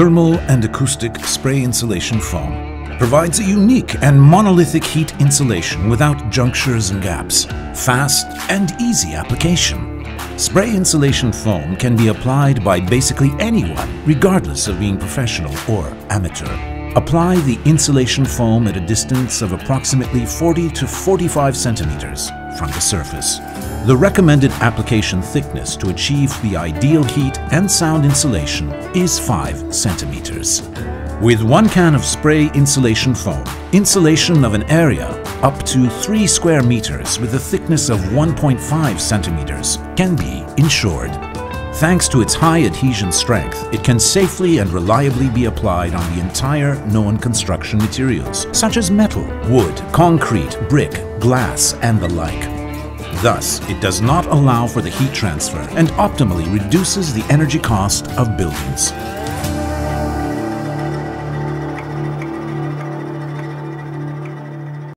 Thermal and acoustic spray insulation foam provides a unique and monolithic heat insulation without junctures and gaps. Fast and easy application. Spray insulation foam can be applied by basically anyone, regardless of being professional or amateur. Apply the insulation foam at a distance of approximately 40 to 45 centimeters from the surface. The recommended application thickness to achieve the ideal heat and sound insulation is 5 centimeters. With one can of spray insulation foam, insulation of an area up to 3 square meters with a thickness of 1.5 centimeters can be ensured. Thanks to its high adhesion strength, it can safely and reliably be applied on the entire known construction materials, such as metal, wood, concrete, brick, glass, and the like. Thus, it does not allow for the heat transfer and optimally reduces the energy cost of buildings.